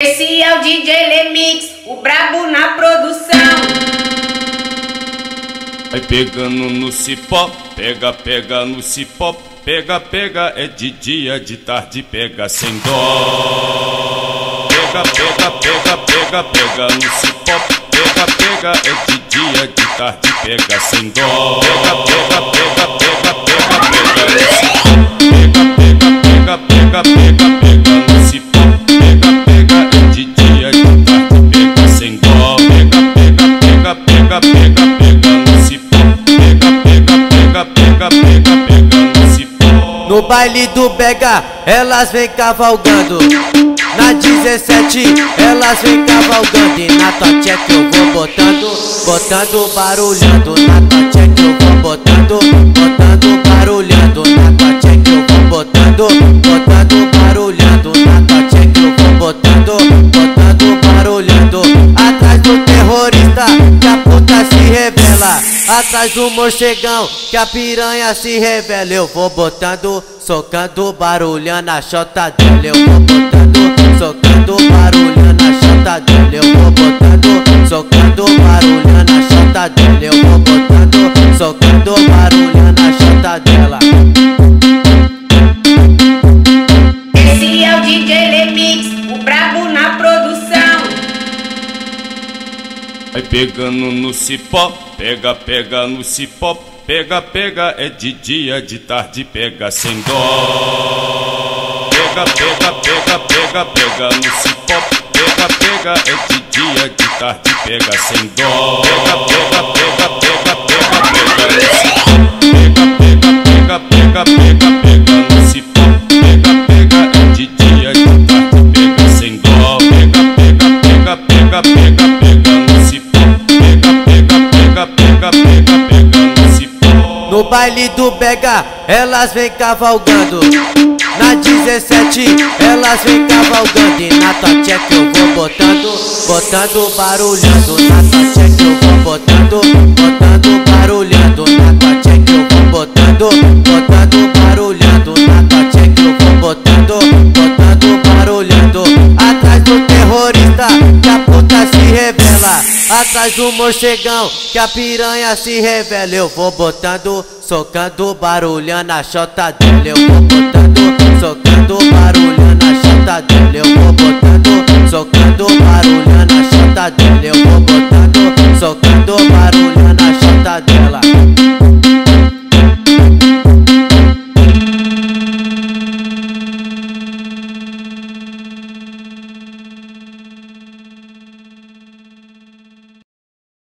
Esse é o DJ Lemix, o brabo na produção. Vai pegando no cipó, pega, pega no cipó, pega, pega, é de dia, de tarde, pega sem dó. Pega, pega, pega, pega, pega no cipó, pega, pega, é de dia, de tarde, pega sem dó. Pega, pega, pega, pega, pega, pega, pega no pega, pega, pega, pega, pega, pega no baile do Bega, elas vêm cavalgando. Na 17, elas vêm cavalgando. E na tua check eu vou botando, botando, barulhando. Na tua check eu vou botando, Atrás do morcegão, que a piranha se revela. Eu vou botando, socando, barulhando a chota dele. Eu vou botando, socando, barulhando a chota dele. Eu vou botando, socando, barulhando a chota dele. Eu vou botando, socando, barulhando a chota dela. Vai pegando no cipó, pega, pega no cipó, pega, pega, é de dia, de tarde, pega sem dó. Pega, pega, pega, pega, pega no cipó, pega, pega, é de dia, de tarde, pega sem dó. Pega, pega, No baile do Bega, elas vêm cavalgando. Na 17, elas vêm cavalgando. E na tua check eu vou botando, botando, barulhando. Na tua Atrás do morcegão, que a piranha se revela. Eu vou botando, socando, barulhando a chota dele. Eu vou botando, socando, barulhando a chota dele. Eu vou botando, socando, barulhando a chota dele. Eu vou